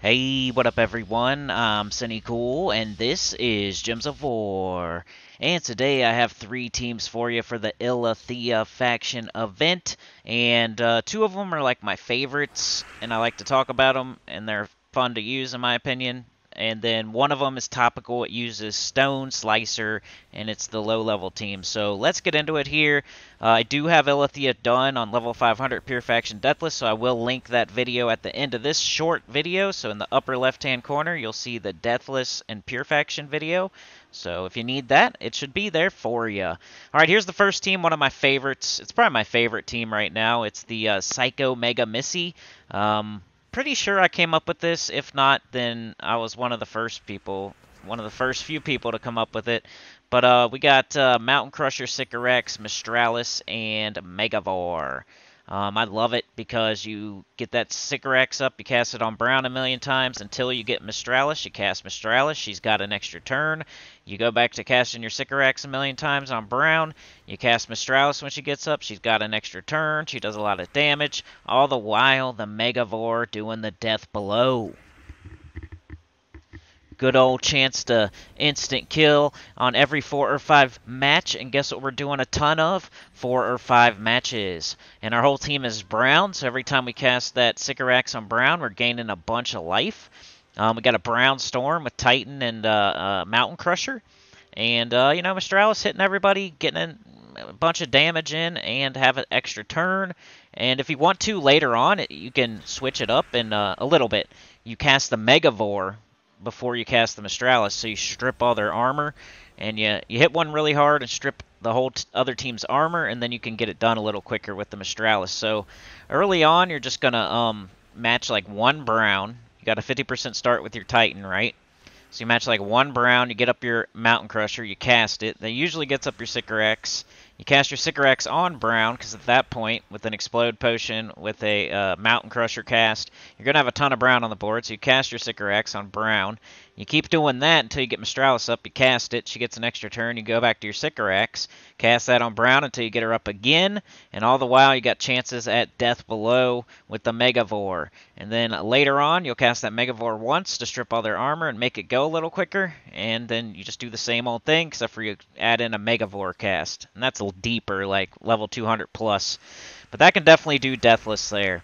Hey, what up everyone? I'm Sinnycool, and this is Gems of War. And today I have three teams for you for the Illithia faction event, and uh, two of them are like my favorites, and I like to talk about them, and they're fun to use in my opinion and then one of them is topical. It uses Stone Slicer, and it's the low-level team. So let's get into it here. Uh, I do have Illithia done on level 500 Pure Faction Deathless, so I will link that video at the end of this short video. So in the upper left-hand corner, you'll see the Deathless and Pure Faction video. So if you need that, it should be there for you. All right, here's the first team, one of my favorites. It's probably my favorite team right now. It's the uh, Psycho Mega Missy. Um, pretty sure I came up with this. If not, then I was one of the first people, one of the first few people to come up with it. But uh, we got uh, Mountain Crusher, Sycorax, Mistralis, and Megavore. Um, I love it because you get that Sycorax up, you cast it on Brown a million times until you get Mistralis. You cast Mistralis, she's got an extra turn. You go back to casting your Sycorax a million times on Brown. You cast Mistralis when she gets up, she's got an extra turn. She does a lot of damage. All the while, the Megavore doing the death below good old chance to instant kill on every four or five match. And guess what we're doing a ton of? Four or five matches. And our whole team is Brown, so every time we cast that Sycorax on Brown, we're gaining a bunch of life. Um, we got a Brown Storm with Titan and uh, uh, Mountain Crusher. And, uh, you know, Mystralis hitting everybody, getting a bunch of damage in, and have an extra turn. And if you want to later on, you can switch it up in uh, a little bit. You cast the Megavore before you cast the Mystralis. So you strip all their armor, and you, you hit one really hard and strip the whole other team's armor, and then you can get it done a little quicker with the Mystralis. So early on, you're just going to um, match like one brown. You got a 50% start with your Titan, right? So you match like one brown, you get up your Mountain Crusher, you cast it. That usually gets up your Sycorax. You cast your Sycorax on Brown, because at that point, with an Explode Potion, with a uh, Mountain Crusher cast, you're going to have a ton of Brown on the board, so you cast your Sycorax on Brown. You keep doing that until you get Mystralis up. You cast it. She gets an extra turn. You go back to your Sycorax. Cast that on Brown until you get her up again. And all the while, you got chances at death below with the Megavore. And then later on, you'll cast that Megavore once to strip all their armor and make it go a little quicker. And then you just do the same old thing, except for you add in a Megavore cast. And that's little deeper, like level 200 plus. But that can definitely do Deathless there.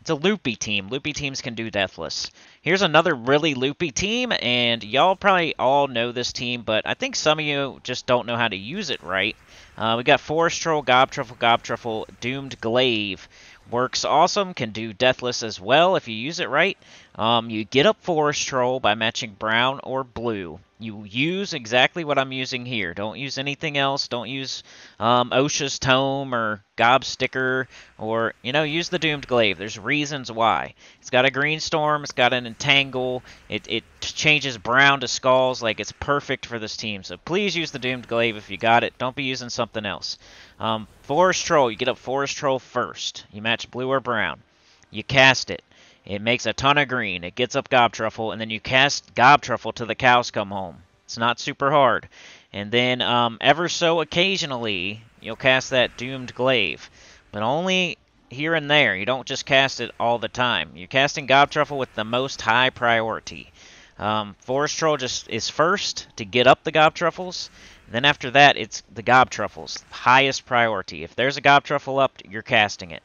It's a loopy team. Loopy teams can do Deathless. Here's another really loopy team, and y'all probably all know this team, but I think some of you just don't know how to use it right. Uh, we got Forest Troll, Gob Truffle, Gob Truffle, Doomed Glaive. Works awesome, can do Deathless as well if you use it right. Um, you get up Forest Troll by matching brown or blue. You use exactly what I'm using here. Don't use anything else. Don't use um, Osha's Tome or Gob Sticker or, you know, use the Doomed Glaive. There's reasons why. It's got a Green Storm. It's got an Entangle. It, it changes brown to skulls. Like, it's perfect for this team. So please use the Doomed Glaive if you got it. Don't be using something else. Um, Forest Troll. You get up Forest Troll first. You match blue or brown. You cast it. It makes a ton of green. It gets up Gob Truffle, and then you cast Gob Truffle till the cows come home. It's not super hard. And then, um, ever so occasionally, you'll cast that Doomed Glaive. But only here and there. You don't just cast it all the time. You're casting Gob Truffle with the most high priority. Um, Forest Troll just is first to get up the Gob Truffles. Then after that, it's the Gob Truffles. Highest priority. If there's a Gob Truffle up, you're casting it.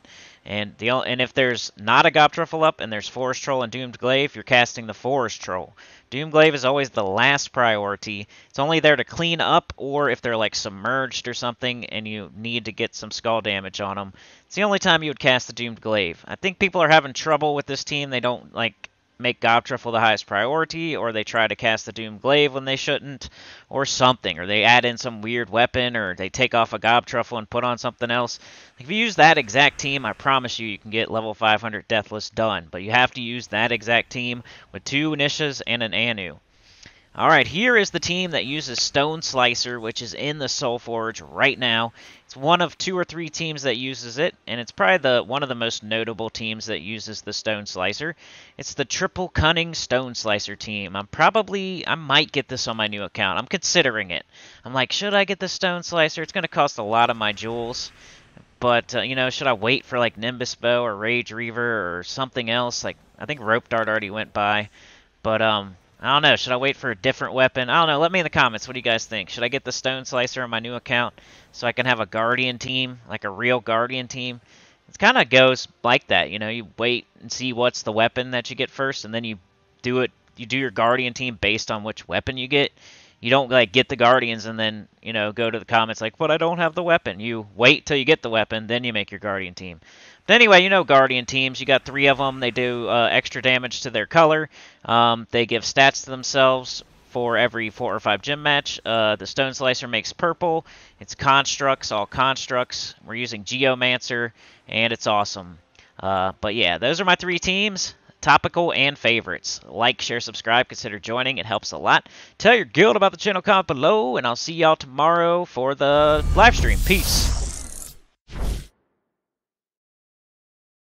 And the and if there's not a Gob Truffle up and there's Forest Troll and Doomed Glaive, you're casting the Forest Troll. Doomed Glaive is always the last priority. It's only there to clean up or if they're like submerged or something and you need to get some skull damage on them. It's the only time you would cast the Doomed Glaive. I think people are having trouble with this team. They don't like make Gob Truffle the highest priority, or they try to cast the Doom Glaive when they shouldn't, or something, or they add in some weird weapon, or they take off a Gob Truffle and put on something else. If you use that exact team, I promise you, you can get level 500 Deathless done, but you have to use that exact team with two Nishas and an Anu. Alright, here is the team that uses Stone Slicer, which is in the Soul Forge right now. It's one of two or three teams that uses it, and it's probably the one of the most notable teams that uses the Stone Slicer. It's the Triple Cunning Stone Slicer team. I'm probably, I might get this on my new account. I'm considering it. I'm like, should I get the Stone Slicer? It's going to cost a lot of my jewels. But uh, you know, should I wait for like Nimbus Bow or Rage Reaver or something else? Like I think Rope Dart already went by, but um, I don't know. Should I wait for a different weapon? I don't know. Let me in the comments. What do you guys think? Should I get the Stone Slicer on my new account so I can have a Guardian team, like a real Guardian team? It kind of goes like that. You know, you wait and see what's the weapon that you get first, and then you do it. You do your Guardian team based on which weapon you get you don't like get the guardians and then you know go to the comments like but i don't have the weapon. You wait till you get the weapon then you make your guardian team. But anyway you know guardian teams. You got three of them they do uh, extra damage to their color. Um, they give stats to themselves for every four or five gem match. Uh, the stone slicer makes purple. It's constructs all constructs. We're using geomancer and it's awesome. Uh, but yeah those are my three teams topical, and favorites. Like, share, subscribe, consider joining. It helps a lot. Tell your guild about the channel, comment below, and I'll see y'all tomorrow for the live stream. Peace.